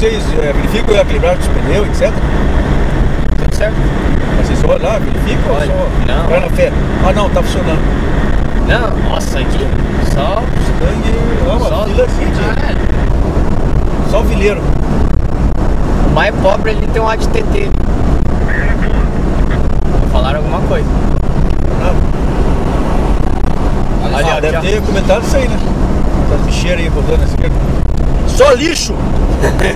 vocês é, verificam a calibragem dos pneus, etc? Tudo certo? Vocês olham lá, verificam ou Olha, só não. vai na fé? Ah não, tá funcionando. Não, nossa, aqui só. Sangue, ó, Só- fila aqui. Ah, é. Só o vileiro. O mais pobre ele tem um ADTT. Falaram alguma coisa. Ah, Ali, ah, deve ó. ter comentado isso aí, né? Essas bicheiras aí rodando assim. Só lixo! Também?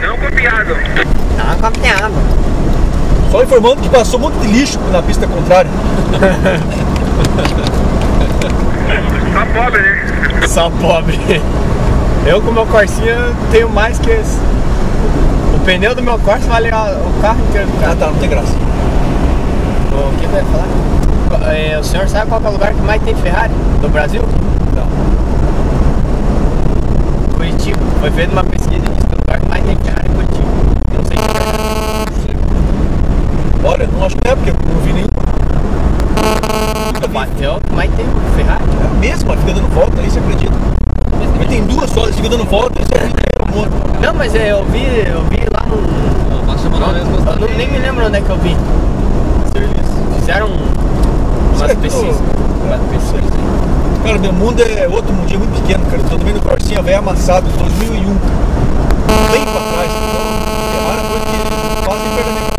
Não copiado. Não, copiado. Só informando que passou um monte de lixo na pista contrária. Tá pobre, né? Só pobre. Eu com meu Corsinha tenho mais que esse. O pneu do meu Corsa vale o carro inteiro do Ah cara. tá, não tem graça. Falar? É, o senhor sabe qual é o lugar que mais tem Ferrari do Brasil? Não. Curitiba. Foi feita uma pesquisa e disse que o lugar que mais tem Ferrari é Curitiba. Não sei se é. Olha, não acho que é porque eu não vi nenhum. Bateu, mas tem Ferrari. É a mesma, fica dando volta aí, você acredita? Mas tem duas só, fica dando volta, isso é um monte. Não, mas é, eu vi, eu vi lá no. Eu não, nem me lembro onde é que eu vi. Fizeram Umas pesquisas. Cara, meu mundo é outro mundinho muito pequeno, cara. Eu tô no Corsinha velho amassado, 2001. Bem pra trás. Então, é rara coisa que passa em perto da minha cabeça.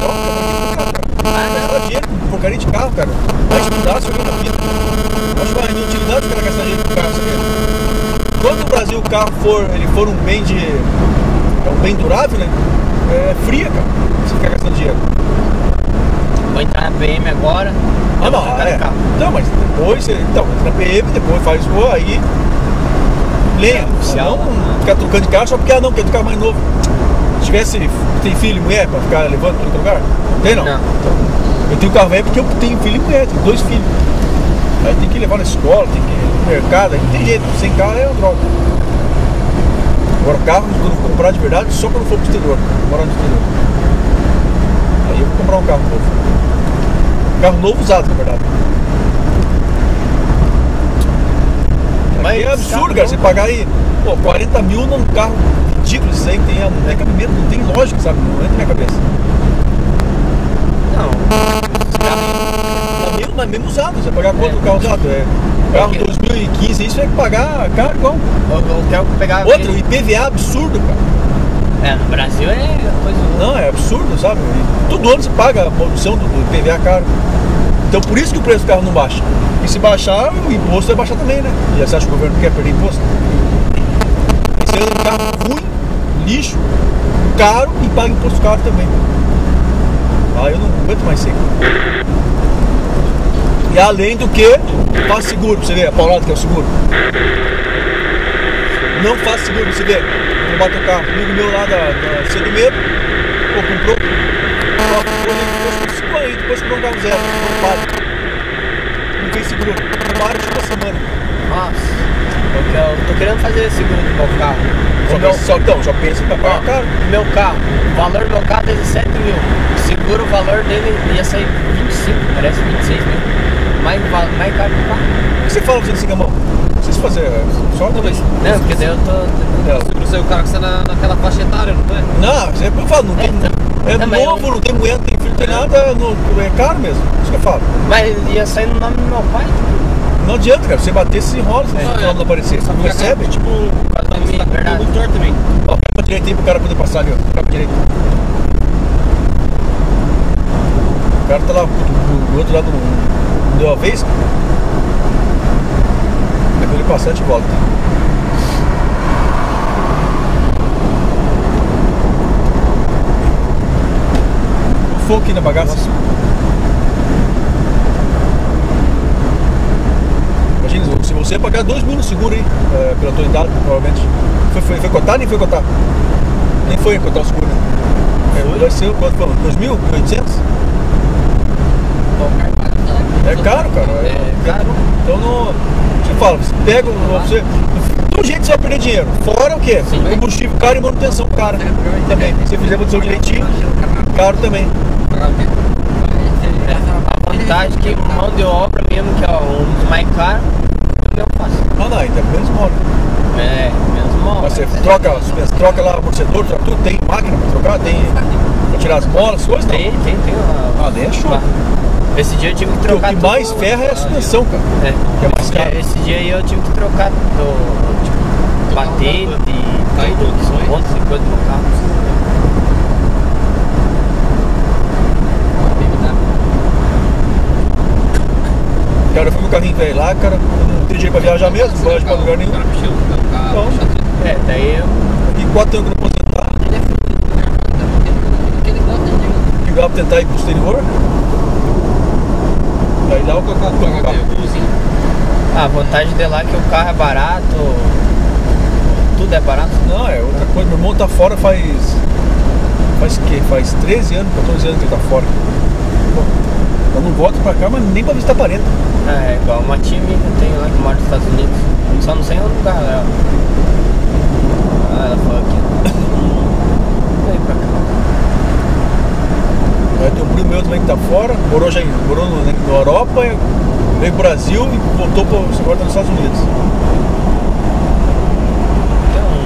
Troca, mas que trocar, cara. Gastar dinheiro com porcaria de carro, cara. Vai estudar, se na vida. Acho uma inutilidade o cara gastar dinheiro com carro, sabia? Quando o Brasil o carro for, ele for um bem de. É um bem durável, né? É fria, cara. Você ficar gastando dinheiro. Vou entrar na PM agora. Ah, não, é. Não, mas depois você. Então, entra na PM, depois faz o aí. Lenha. Oficial, não né? ficar trocando de carro só porque, ah, não, quer do carro mais novo. Se tivesse. Tem filho e mulher pra ficar levando pra outro lugar? Tem não? Não. Eu tenho carro velho porque eu tenho filho e mulher, tenho dois filhos. Aí tem que levar na escola, tem que ir no mercado, aí não tem jeito, sem carro é uma droga. Agora carro, eu for comprar de verdade, só quando for pro exterior, morar no exterior. Aí eu vou comprar um carro novo. Carro novo usado, na verdade. Mas é absurdo, carro cara, você pagar aí, pô, 40 mil num carro ridículo, isso aí tem, não tem cabimento, não tem lógica, sabe? Não entra na minha cabeça. Não. Os carros Tá mesmo, mas mesmo usado, você vai pagar quanto o carro usado? É, carro Ok. 2015, isso é que pagar caro igual. Eu, eu quero pegar. Outro, IPVA absurdo, cara. É, no Brasil é coisa. Não, é absurdo, sabe? E todo ano você paga a produção do, do IPVA caro. Então por isso que o preço do carro não baixa. E se baixar, o imposto vai baixar também, né? E você acha que o governo quer perder imposto? Você anda um carro ruim, lixo, caro e paga imposto caro também. Ah, eu não aguento mais seco. E além do que, faz seguro, pra você ver, a paulada que é o seguro. Não faz seguro, pra você ver. Vou bater o carro. Amigo meu lá da, da Cedo Medo, pô, comprou. Ó, comprou ele depois com 5 anos, depois comprou um carro zero, não paga. Não tem seguro. Para tipo uma semana. Nossa. Porque eu tô querendo fazer seguro do meu carro. Só, O meu, só, então, só pensa ó, pagar caro. meu carro. O valor do meu carro é 17 mil. O seguro, o valor dele ia sair 25, parece 26 mil. Mais, caro que o carro. O que você fala pra você nesse gamão? Se fazer, é, só mas Não, porque daí eu tô. É, o seguro saiu o cara que está na, naquela faixa etária, não é? Não, você eu falo, não tem. É, Não, mas novo, eu- não tem mulher, não tem filho, não tem nada, não- é caro mesmo. Isso que eu falo. Mas ia sair no nome do meu pai. Não adianta, cara. Você bater, se enrola, se É. o nome não aparecer. Você não recebe. acaba, Tipo, você tá muito torto também. Ó, pra direita aí pro cara poder passar ali, ó. Pra direita. O cara tá lá do, do outro lado, não não deu a vez. Passar, a gente volta. O fogo aqui na bagaça. Imagina, se você pagar 2 mil no seguro aí, é, pela tua idade, provavelmente. Foi, foi, foi cotar nem foi cotar? Nem foi cotar o seguro, né? É, vai ser quanto foi? 2 mil? 1.800? É caro, cara. É caro. Então não. Você fala, você pega o- você. mesmo jeito você vai perder dinheiro. Fora o quê? Sim. Combustível caro e manutenção cara. Também. Se você fizer manutenção direitinho, caro também. A vantagem é que mão de obra mesmo, que é um dos mais caros, eu mesmo faço. Ah não, ainda menos mole. É, menos mão. Mas você troca, você troca lá o amortecedor, troca tudo, tem máquina pra trocar, tem pra tirar as molas, as coisas não. Tem, tem, tem. Ah, daí é show. Esse dia eu tive que Porque trocar. o que mais tudo- ferra é a suspensão, cara. É, que é mais caro. Esse dia aí eu tive que trocar do, tipo, batente, Tá em tudo, condições? monte de coisa no carro. Cara, eu fui com o carrinho velho lá, cara, não tem dinheiro pra viajar mesmo, não viaja pra lugar nenhum. Cara, mexeu no carro, Então. chato. É, daí eu. E quatro anos que eu não aposentar, ligar pra tentar ir pro exterior. Aí dá o Colocar cacau colocar carro. carrozinho. A vantagem de lá é que o carro é barato, tudo é barato. Não, é outra coisa. Meu irmão tá fora faz. Faz o quê? Faz 13 anos, 14 anos que ele tá fora. Eu não volto pra cá, mas nem pra visitar parente. É, igual uma time que eu tenho lá que mora nos Estados Unidos. Só não sei onde lugar ela. Ah, ela falou aqui. Vem pra cá. Aí tem um primo meu também que tá fora, morou já em, morou no, na Europa, veio pro Brasil e voltou pro, agora tá nos Estados Unidos. Tem um,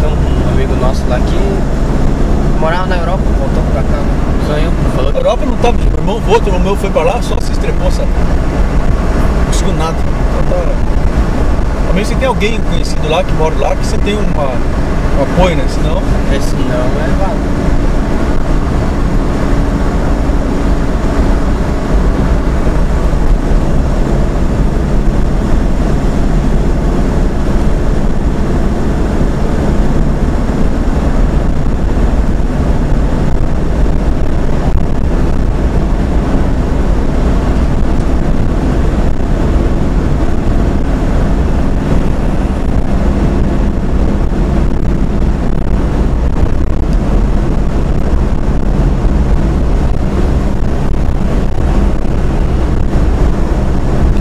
tem um amigo nosso lá que morava na Europa, voltou pra cá. Sonhou, falou A Europa não tava, meu irmão voltou, meu irmão foi pra lá, só se estrepou, sabe? Não conseguiu nada. Então tá. A menos que você tem alguém conhecido lá, que mora lá, que você tem uma, um apoio, né? Senão. esse não é válido.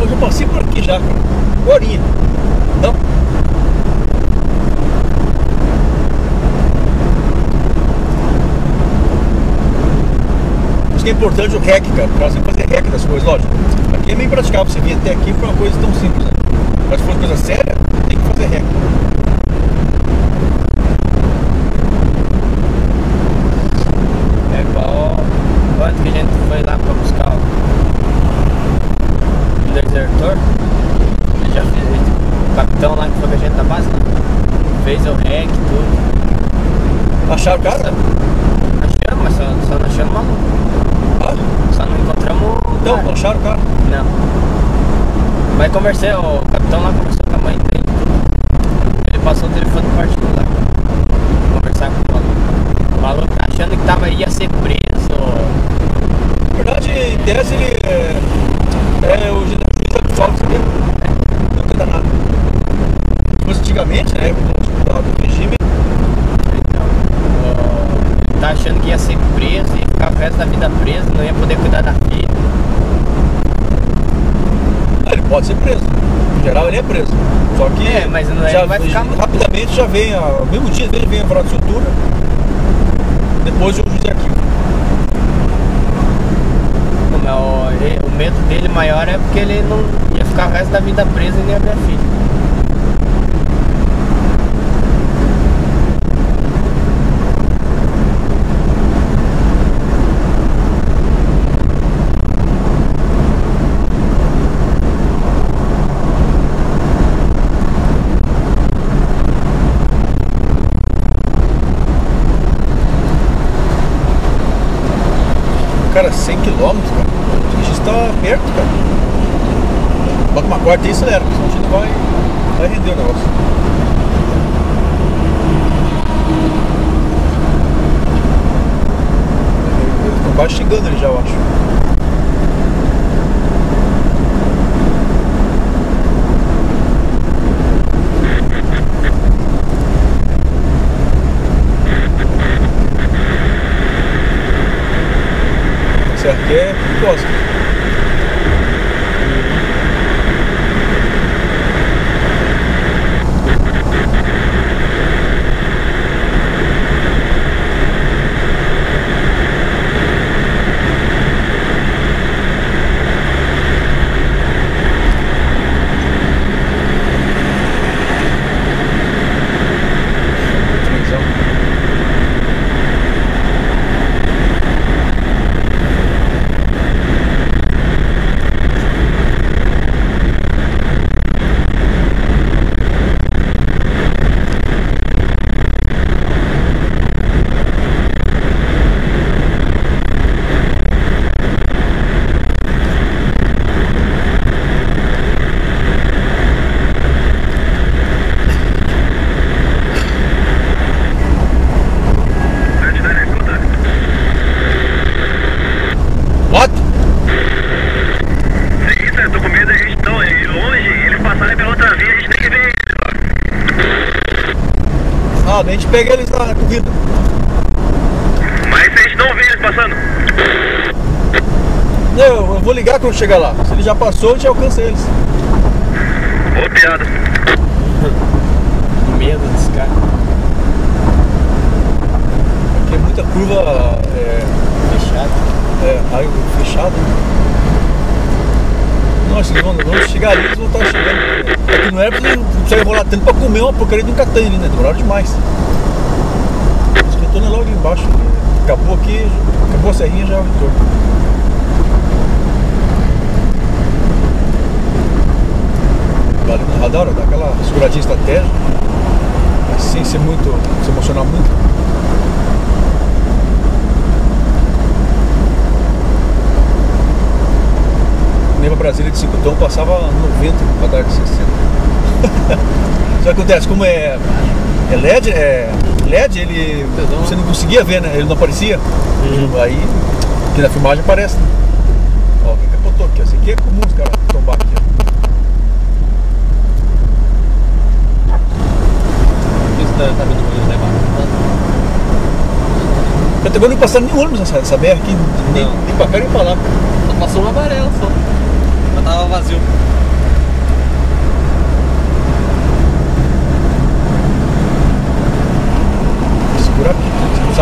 Eu já passei por aqui já, cara. Agorinha. Não. Isso que é importante o REC, cara. Cara sempre fazer REC das coisas, lógico. Aqui é meio praticável você vir até aqui pra uma coisa tão simples, né? Mas se for coisa séria, tem que fazer REC. É igual quando que a gente foi lá pra buscar o desertor. Já fez, o capitão lá que foi com a gente da base, né? fez o rec, tudo. Acharam o cara? Achamos, mas só, só não achamos maluco. Ah, Só não encontramos cara. acharam o cara. Não. Mas conversei, o capitão lá conversou com a mãe dele. Ele passou o telefone particular. Conversar com o maluco. O maluco tá achando que tava, ia ser preso. Na verdade, em tese, ele é, é o juiz absoluto, sabia? Não tenta nada. Mas antigamente, né, do, do regime, Então, ó, tá achando que ia ser preso, ia ficar o resto da vida preso, não ia poder cuidar da filha. ah, ele pode ser preso. Em geral, ele é preso. Só que É, mas não é- já, vai ficar rapidamente já vem, a, no mesmo dia dele vem a fraude de soltura, depois o juiz de arquivo. Não, mas o, o medo dele maior é porque ele não ia ficar o resto da vida preso e nem abrir a filha. Cara, 100 km, cara. A gente está perto, cara. Quarta e acelera, senão a gente vai, vai render o negócio. Estão quase chegando ali já, eu acho. Você aqui é perigoso. Eita, eu tô com medo da gente não ir longe, eles passarem pela outra via, a gente nem vê eles lá. Pega eles na corrida. Mas gente não vê eles passando, Não, eu, eu vou ligar quando chegar lá. Se ele já passou, a gente alcança eles. ô piada. Medo desse cara. Porque é muita curva é, Fechado. é, aí, fechada. Nossa, eles vão, vão chegar ali, eles vão estar chegando. Aqui no Herpes não precisa enrolar tanto pra comer uma porcaria de um catanho ali, né? Demoraram demais. Acho que o retorno é logo ali embaixo. Acabou aqui, acabou a serrinha, já retorno. Vale no radar, dá aquela seguradinha estratégica. Mas sem ser muito. se emocionar muito. Nem Brasília de 5 tom passava 90 no radar de 60. Isso acontece, como é, é LED, é LED, ele você não conseguia ver, né? Ele não aparecia. Aí, aqui na filmagem aparece. Né? Ó, quem capotou aqui? ó. Esse aqui é comum os caras tombar aqui. ó. Isso tá, tá vendo o negócio? Eu também não passando nenhum ônibus nessa, nessa BR aqui, nem, Não. nem pra cá nem pra lá. Só passou uma amarela só. Mas tava vazio.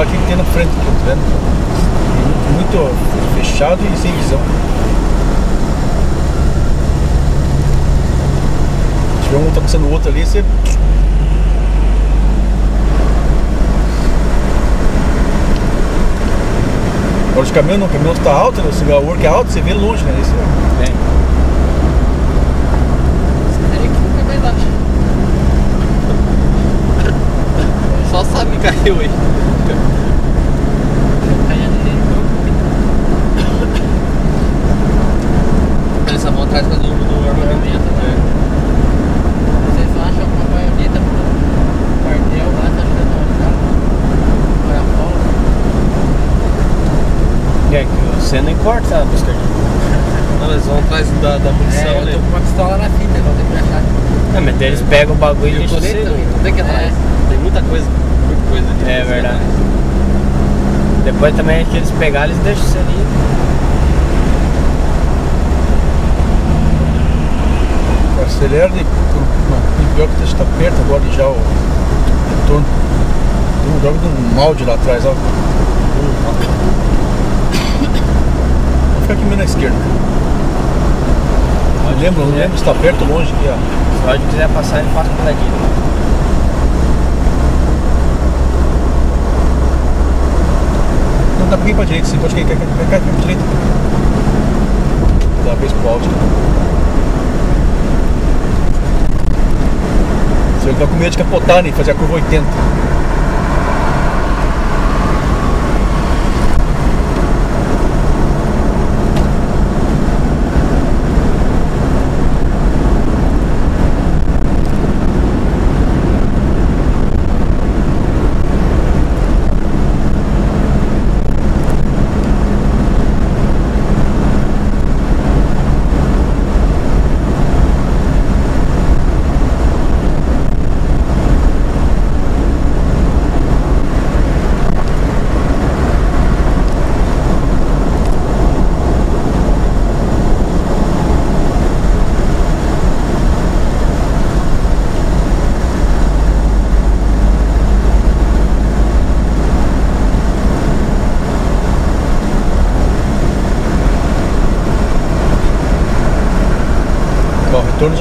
Aqui, tem que usar o que tem na frente aqui, tá vendo? Muito fechado e sem visão. Se tiver um tá passando o outro ali, você. Agora de caminhão não, o caminhão está alto, né? o work é alto, você vê longe, né? Esse é- que. Só sabe que caiu aí. Eles só vão atrás do, do armamento, né? Vocês acham uma baioneta pro quartel lá, tá ajudando o cara? Agora a folga. É que você não importa, sabe, Buscardinho? Não, eles vão atrás da, da munição É, eu ali. tô com uma pistola na fita, vou ter que achar. Não, mas daí eles pegam o bagulho e E você. também, não tem que ir atrás. Tem muita coisa, muita coisa ali. É verdade. Depois também que eles pegarem, eles deixam você ali. Acelera e. Não, pior que está perto agora já o retorno. Tem um jogo de um molde lá atrás, ó. Vou ficar aqui meio na esquerda. Não lembro, não lembro se está perto ou longe aqui, ó. Se o Roger quiser passar, ele passa pela direita. Não dá pra ir pra direita, sim, pode cair, cai, cai, cai, cai pra direita. Dá uma vez pro alto. Você tá com medo de capotar, né? Fazer a curva 80.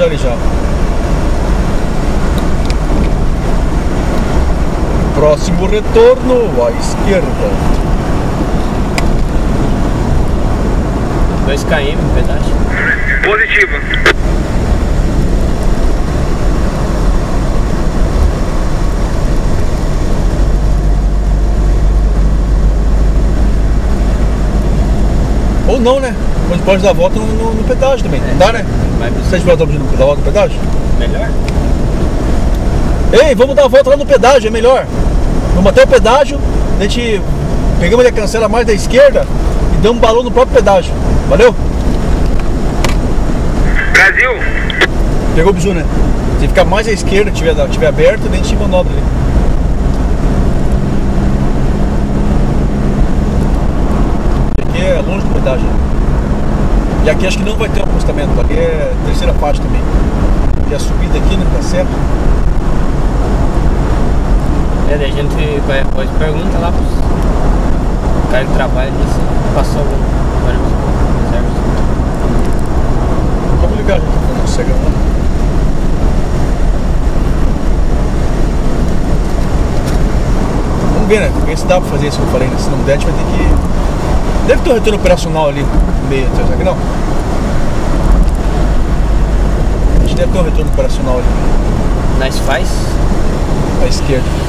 Arijá. Próximo retorno à esquerda. 2 km pedaço. Positivo. Ou não, né? Mas pode dar a volta no, no- no pedágio também. Dá, né? Vai pro Você tiver dar a volta no pedágio? melhor? Ei, vamos dar a volta lá no pedágio, é melhor. Vamos até o pedágio, a gente pegamos a cancela mais da esquerda e damos um balão no próprio pedágio. Valeu? Brasil! Pegou o bizu, né? Se ficar mais à esquerda, tiver, tiver aberto, nem te manobra ali. Aqui é longe do pedágio. E aqui acho que não vai ter um acostamento, ali é terceira parte também. E a subida aqui, né, da serra. É, daí a gente qualquer coisa pergunta lá pros caras que trabalham nisso, passou algum reserva. Vamos ligar aqui para não cegar lá. Vamos ver, né? Ver se dá pra fazer isso que eu falei, né? Se não der, a gente vai ter que. Deve ter um retorno operacional ali no meio, será que não? A gente deve ter um retorno operacional ali Nós faz à esquerda.